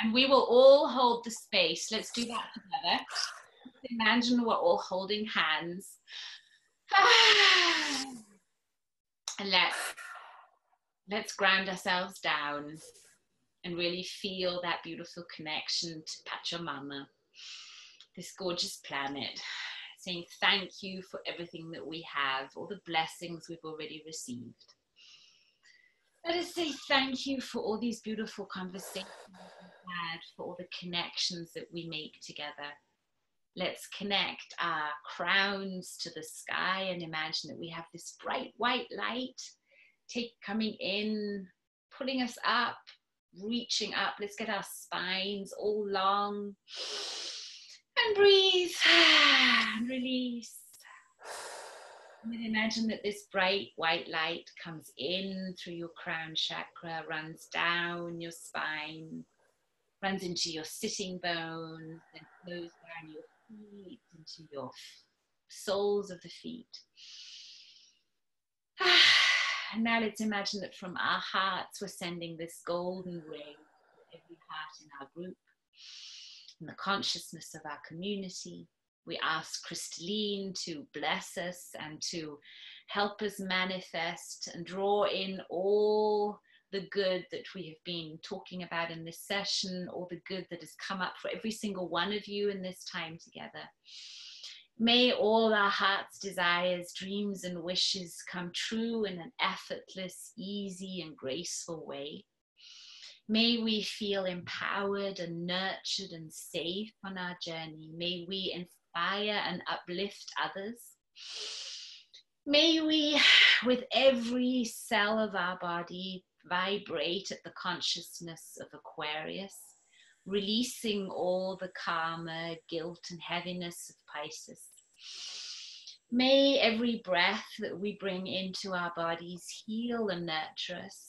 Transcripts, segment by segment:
And we will all hold the space. Let's do that together. Imagine we're all holding hands. And let's let's ground ourselves down and really feel that beautiful connection to Pachamama, this gorgeous planet, saying thank you for everything that we have, all the blessings we've already received. Let us say thank you for all these beautiful conversations we've had, for all the connections that we make together. Let's connect our crowns to the sky and imagine that we have this bright white light take coming in, pulling us up, reaching up. Let's get our spines all long. And breathe and release. Then imagine that this bright white light comes in through your crown chakra, runs down your spine, runs into your sitting bones, then flows down your feet, into your soles of the feet. And now let's imagine that from our hearts, we're sending this golden ring to every heart in our group, in the consciousness of our community. We ask Christallin to bless us and to help us manifest and draw in all the good that we have been talking about in this session, all the good that has come up for every single one of you in this time together. May all our heart's desires, dreams, and wishes come true in an effortless, easy, and graceful way. May we feel empowered and nurtured and safe on our journey. May we inspire and uplift others. May we, with every cell of our body, vibrate at the consciousness of Aquarius releasing all the karma, guilt, and heaviness of Pisces. May every breath that we bring into our bodies heal and nurture us,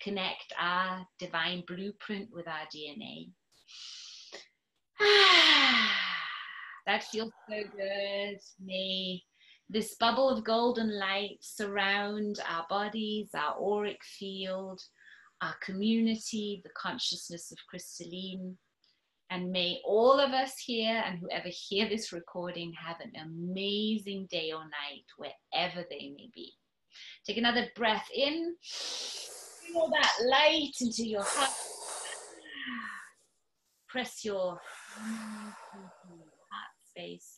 connect our divine blueprint with our DNA. Ah, that feels so good. May this bubble of golden light surround our bodies, our auric field, our community, the consciousness of Christallin. And may all of us here and whoever hear this recording have an amazing day or night wherever they may be. Take another breath in. Feel that light into your heart. Press your space.